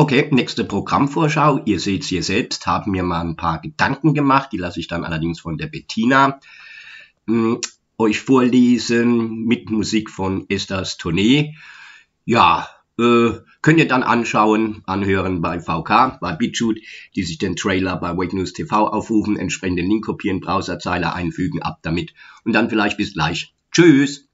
Okay, nächste Programmvorschau. Ihr seht es hier selbst, haben mir mal ein paar Gedanken gemacht. Die lasse ich dann allerdings von der Bettina mh, hm, euch vorlesen mit Musik von Esther's Tournee. Ja, äh, könnt ihr dann anschauen, anhören bei VK, bei BitChute, die sich den Trailer bei Wake News TV aufrufen, entsprechende Link kopieren, Browserzeile einfügen, ab damit und dann vielleicht bis gleich. Tschüss!